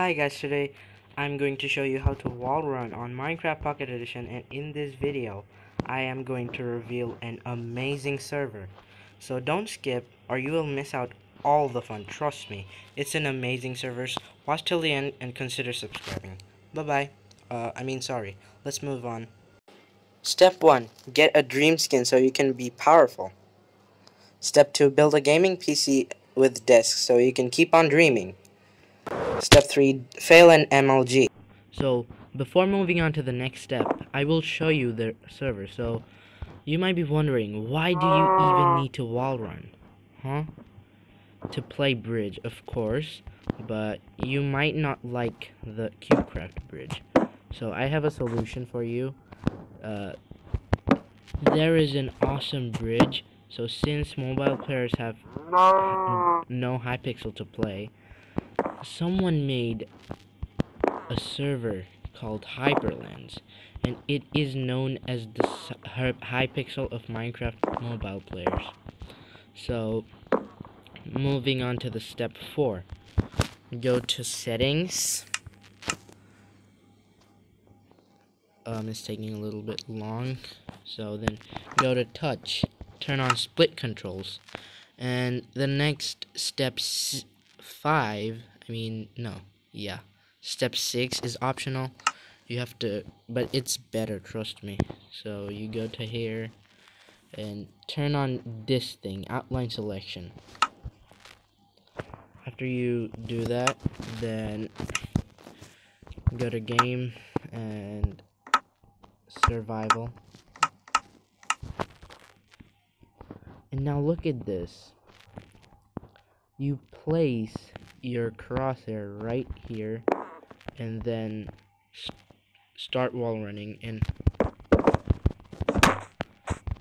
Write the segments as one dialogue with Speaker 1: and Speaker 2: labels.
Speaker 1: Hi guys, today I'm going to show you how to wall run on Minecraft Pocket Edition and in this video I am going to reveal an amazing server. So don't skip or you will miss out all the fun, trust me. It's an amazing server. Watch till the end and consider subscribing. Bye bye. Uh, I mean sorry. Let's move on. Step 1. Get a dream skin so you can be powerful. Step 2. Build a gaming PC with desk so you can keep on dreaming. Step 3. Fail an MLG. So, before moving on to the next step, I will show you the server. So, you might be wondering, why do you even need to wall run? Huh? To play bridge, of course, but you might not like the CubeCraft bridge. So, I have a solution for you. Uh, there is an awesome bridge so since mobile players have no Hypixel to play, someone made a server called Hyperlands, and it is known as the Hypixel of Minecraft mobile players. So, moving on to the step 4. Go to settings. Um, it's taking a little bit long. So then go to touch turn on split controls. And the next step five, I mean, no, yeah. Step six is optional. You have to, but it's better, trust me. So you go to here and turn on this thing, outline selection. After you do that, then go to game and survival. And now look at this. You place your crosshair right here and then start wall running and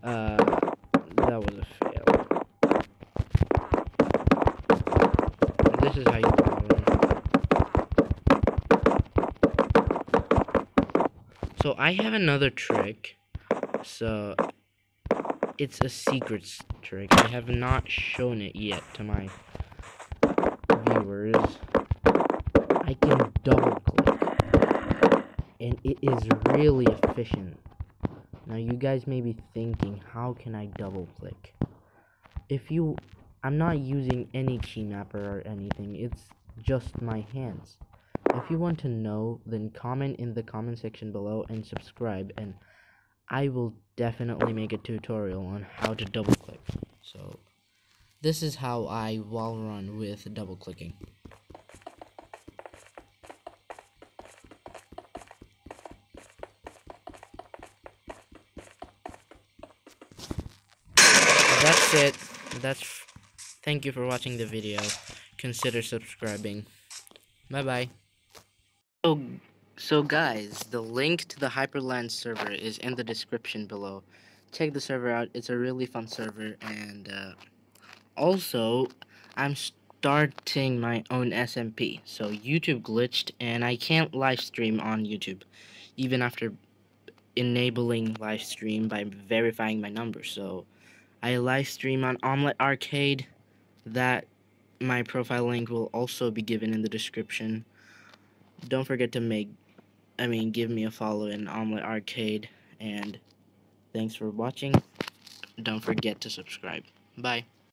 Speaker 1: uh that was a fail. This is how you wall run. So I have another trick. So it's a secret trick. I have not shown it yet to my viewers. I can double click. And it is really efficient. Now you guys may be thinking, how can I double click? If you, I'm not using any key mapper or anything. It's just my hands. If you want to know, then comment in the comment section below and subscribe and I will definitely make a tutorial on how to double click. So this is how I wall run with double clicking. That's it. That's thank you for watching the video. Consider subscribing. Bye bye. So so guys, the link to the Hyperland server is in the description below. Check the server out. It's a really fun server and uh, also I'm starting my own SMP. So YouTube glitched and I can't live stream on YouTube even after enabling live stream by verifying my number. So I live stream on Omlet Arcade. That my profile link will also be given in the description. Don't forget to make I mean, give me a follow in Omlet Arcade. And thanks for watching. Don't forget to subscribe. Bye.